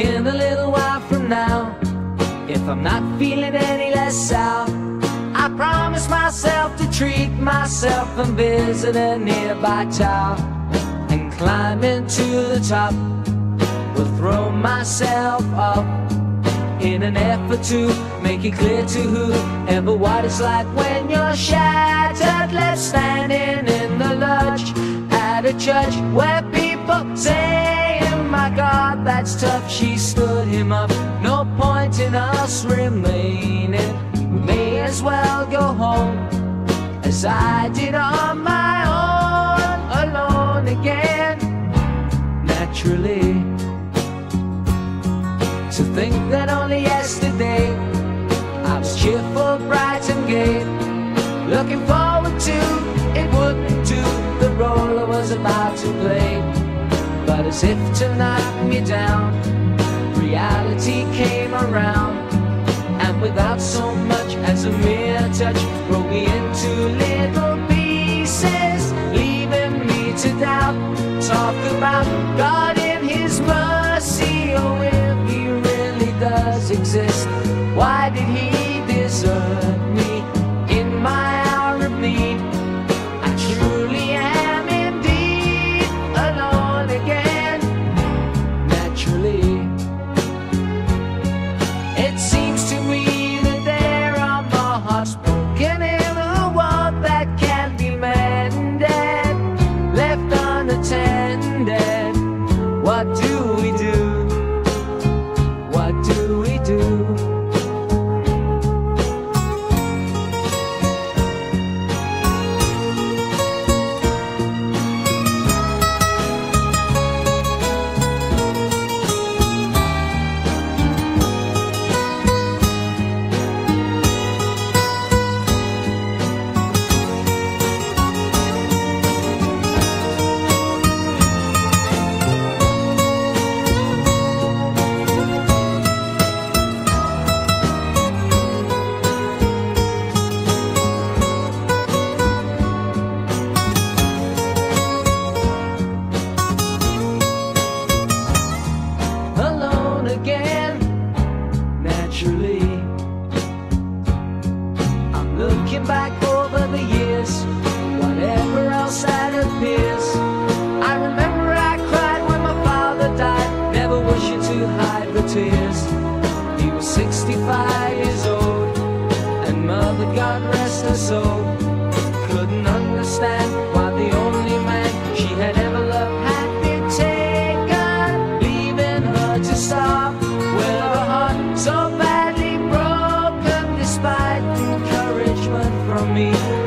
in a little while from now. If I'm not feeling any less south, I promise myself to treat myself and visit a nearby tower and climb into the top. Will throw myself up in an effort to make it clear to whoever what it's like when you're shattered, left standing in the lurch at a church where people say, That's tough. She stood him up. No point in us remaining. We may as well go home as I did on my own, alone again. Naturally. To think that only yesterday I was cheerful, bright and gay Looking forward to, it wouldn't do the role I was about to play as if to knock me down Reality came around. And without so much as a mere touch Broke me into little pieces Leaving me to doubt. Talk about God in His mercy Oh, if He really does exist Why did He left unattended. again, naturally. I'm looking back over the years, whatever that appears. I remember I cried when my father died, never wishing to hide the tears. He was 65 years old, and mother, God rest her soul. from me.